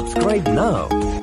Subscribe now.